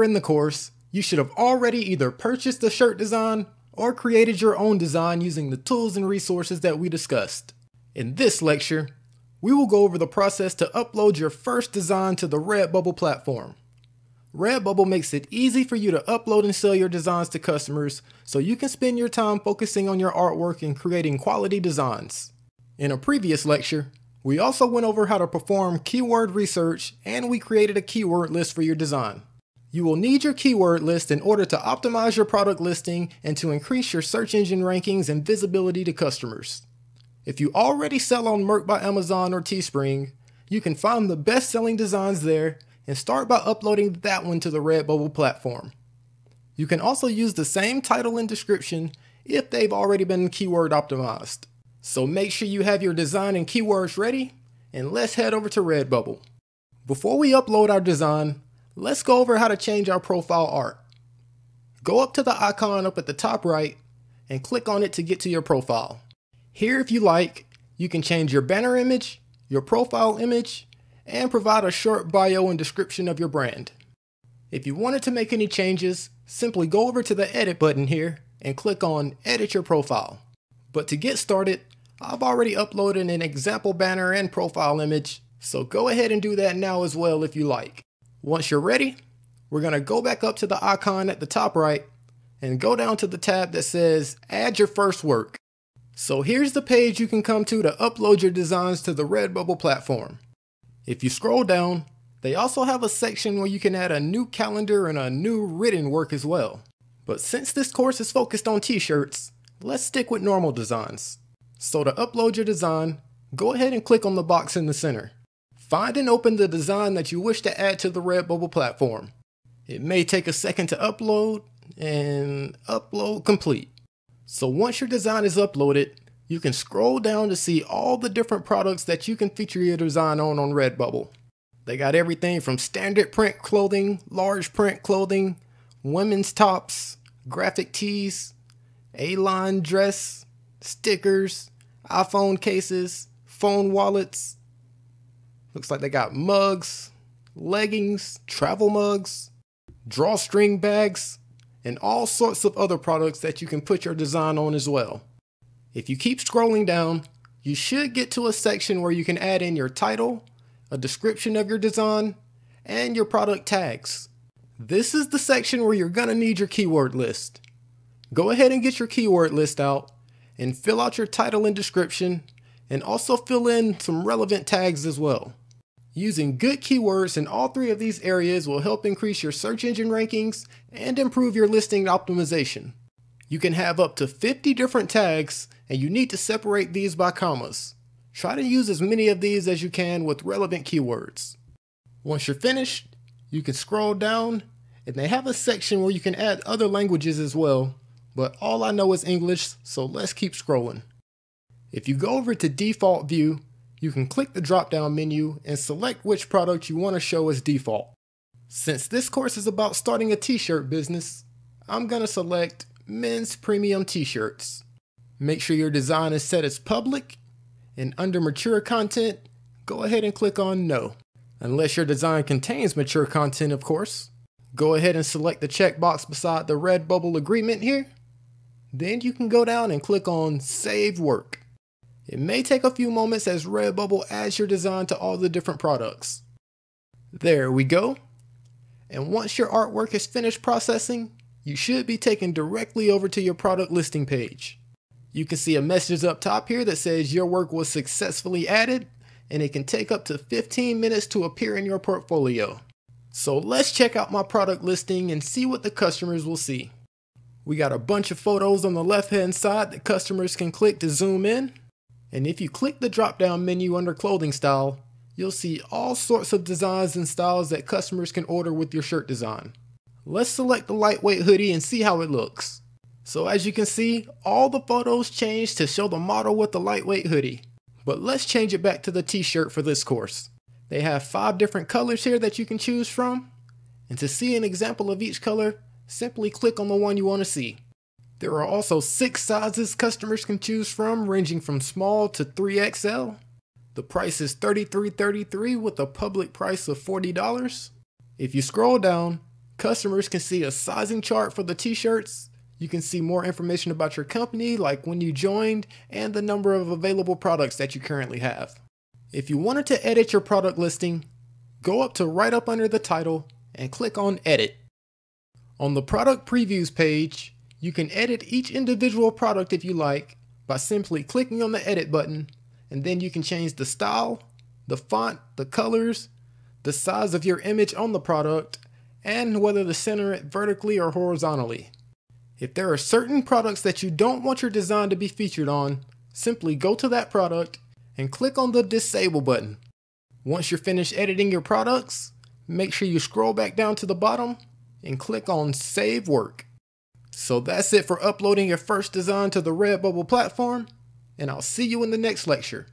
later in the course, you should have already either purchased a shirt design or created your own design using the tools and resources that we discussed. In this lecture, we will go over the process to upload your first design to the Redbubble platform. Redbubble makes it easy for you to upload and sell your designs to customers so you can spend your time focusing on your artwork and creating quality designs. In a previous lecture, we also went over how to perform keyword research and we created a keyword list for your design. You will need your keyword list in order to optimize your product listing and to increase your search engine rankings and visibility to customers. If you already sell on Merch by Amazon or Teespring, you can find the best selling designs there and start by uploading that one to the Redbubble platform. You can also use the same title and description if they've already been keyword optimized. So make sure you have your design and keywords ready, and let's head over to Redbubble. Before we upload our design, let's go over how to change our profile art. Go up to the icon up at the top right and click on it to get to your profile. Here, if you like, you can change your banner image, your profile image, and provide a short bio and description of your brand. If you wanted to make any changes, simply go over to the edit button here and click on edit your profile. But to get started, I've already uploaded an example banner and profile image, so go ahead and do that now as well if you like. Once you're ready, we're gonna go back up to the icon at the top right and go down to the tab that says add your first work. So here's the page you can come to to upload your designs to the Redbubble platform. If you scroll down, they also have a section where you can add a new calendar and a new written work as well. But since this course is focused on t-shirts, let's stick with normal designs. So to upload your design, go ahead and click on the box in the center. Find and open the design that you wish to add to the Redbubble platform. It may take a second to upload and upload complete. So once your design is uploaded, you can scroll down to see all the different products that you can feature your design on on Redbubble. They got everything from standard print clothing, large print clothing, women's tops, graphic tees, A-line dress, stickers, iPhone cases, phone wallets. Looks like they got mugs, leggings, travel mugs, drawstring bags, and all sorts of other products that you can put your design on as well. If you keep scrolling down, you should get to a section where you can add in your title, a description of your design, and your product tags. This is the section where you're gonna need your keyword list. Go ahead and get your keyword list out and fill out your title and description and also fill in some relevant tags as well. Using good keywords in all three of these areas will help increase your search engine rankings and improve your listing optimization. You can have up to 50 different tags and you need to separate these by commas. Try to use as many of these as you can with relevant keywords. Once you're finished, you can scroll down and they have a section where you can add other languages as well, but all I know is English, so let's keep scrolling. If you go over to default view, you can click the drop down menu and select which product you want to show as default. Since this course is about starting a t-shirt business, I'm going to select men's premium t-shirts. Make sure your design is set as public and under mature content, go ahead and click on no. Unless your design contains mature content, of course. Go ahead and select the checkbox beside the Redbubble agreement here. Then you can go down and click on save work. It may take a few moments as Redbubble adds your design to all the different products. There we go. And once your artwork is finished processing, you should be taken directly over to your product listing page. You can see a message up top here that says your work was successfully added and it can take up to 15 minutes to appear in your portfolio. So let's check out my product listing and see what the customers will see. We got a bunch of photos on the left hand side that customers can click to zoom in. And if you click the drop down menu under clothing style, you'll see all sorts of designs and styles that customers can order with your shirt design. Let's select the lightweight hoodie and see how it looks. So as you can see, all the photos changed to show the model with the lightweight hoodie. But let's change it back to the t-shirt for this course. They have five different colors here that you can choose from. And to see an example of each color, simply click on the one you want to see. There are also six sizes customers can choose from, ranging from small to 3XL. The price is $33.33 with a public price of $40. If you scroll down, Customers can see a sizing chart for the t-shirts. You can see more information about your company, like when you joined, and the number of available products that you currently have. If you wanted to edit your product listing, go up to right up under the title and click on Edit. On the Product Previews page, you can edit each individual product if you like by simply clicking on the Edit button, and then you can change the style, the font, the colors, the size of your image on the product, and whether to center it vertically or horizontally. If there are certain products that you don't want your design to be featured on, simply go to that product and click on the Disable button. Once you're finished editing your products, make sure you scroll back down to the bottom and click on Save Work. So that's it for uploading your first design to the Redbubble platform, and I'll see you in the next lecture.